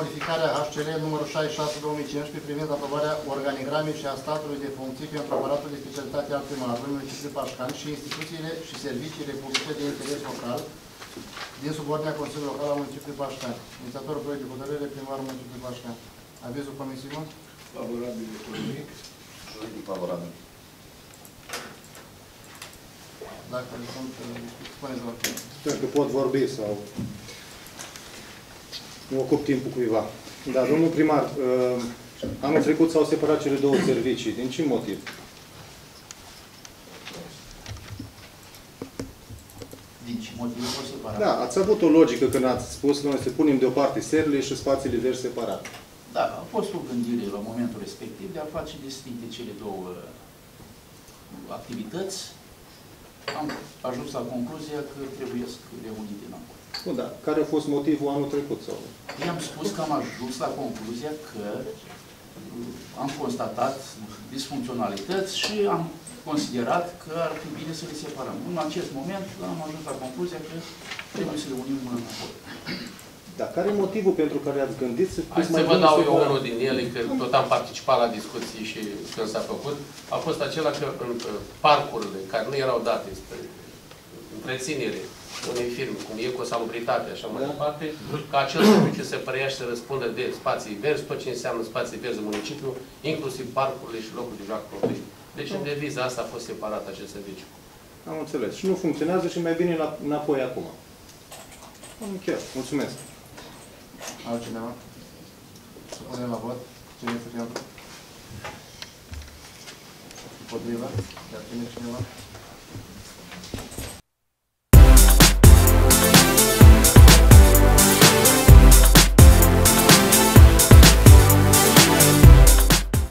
modificarea HCL numărul 66-2015 privind aprobarea organigramei și a statului de funcții pentru aparatul de specialitate al primarului municipiului Pașcan și instituțiile și serviciile publice de interes local din subordinea Consiliului Local al municipiului Pașcan. Inițiatorul proiect de hotărâre, primarul municipiului Pașcan. Avizul comisiei? Favorabil economic. Juridic favorabil. Dacă sunt, uh, spuneți vă. Sper că pot vorbi sau nu ocup timpul cuiva. Da, domnul primar, uh, anul trecut s-au separat cele două servicii. Din ce motiv? Din ce motiv o separat? Da, ați avut o logică când ați spus noi să punem deoparte serile și spațiile verzi separat. Da, a fost o gândire la momentul respectiv de a face distincte cele două activități. Am ajuns la concluzia că trebuie să reunite înapoi. Bun, da. Care a fost motivul anul trecut? Sau? I-am spus că am ajuns la concluzia că uh, am constatat disfuncționalități și am considerat că ar fi bine să le separăm. În acest moment am ajuns la concluzia că trebuie să le unim înapoi. Da, care e motivul pentru care ați gândit să Hai puneți să vă bine dau eu separat? unul din ele, că tot am participat la discuții și când s-a făcut, a fost acela că în uh, parcurile care nu erau date spre întreținere unei firme, cum e cu salubritate, așa mai Da. departe, ca acel serviciu să preia și să răspundă de spații verzi, tot ce înseamnă spații verzi în municipiu, inclusiv parcurile și locul de joacă copii. Deci în deviza asta a fost separat acest serviciu. Am înțeles. Și nu funcționează și mai bine la, înapoi acum. Am încheiat. Mulțumesc. Altcineva? Să punem la vot. Cine este pentru? Împotriva? Iar cine cineva?